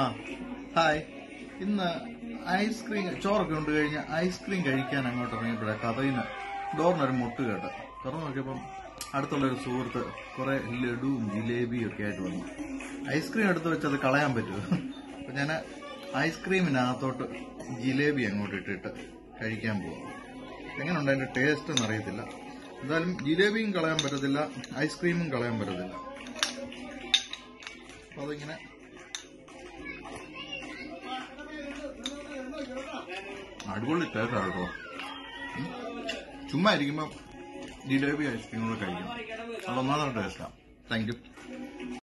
ആ ഹായ്. ഇന്ന് ഐസ്ക്രീം ചോറൊക്കെ ഉണ്ട് കഴിഞ്ഞ് ഐസ്ക്രീം കഴിക്കാൻ അങ്ങോട്ട് ഇറങ്ങിയപ്പോഴേ കഥയിന് ഡോറിനൊരു മുട്ട് കേട്ട്. തുറന്നു നോക്കിയപ്പം അടുത്തുള്ളൊരു സുഹൃത്ത് കുറെ ലഡുവും ജിലേബിയും ഒക്കെ ആയിട്ട് വന്നു. ഐസ്ക്രീം എടുത്ത് വെച്ചത് കളയാൻ പറ്റുമോ? അപ്പൊ ഞാൻ ഐസ്ക്രീമിനകത്തോട്ട് ജിലേബി അങ്ങോട്ട് ഇട്ടിട്ട് കഴിക്കാൻ പോകും എങ്ങനെയുണ്ട് അതിന്റെ ടേസ്റ്റ് എന്ന് അറിയത്തില്ല. എന്തായാലും ജിലേബിയും കളയാൻ പറ്റത്തില്ല ഐസ്ക്രീമും കളയാൻ പറ്റത്തില്ല. അപ്പൊ അതിങ്ങനെ അടിപൊളി ടേസ്റ്റ് കേട്ടോ. ചുമ്മാ ഇരിക്കുമ്പോ ജിലേബി ഐസ്ക്രീം കൂടെ കഴിക്കണം അത് ഒന്നാമത്തെ ടേസ്റ്റാ. Thank you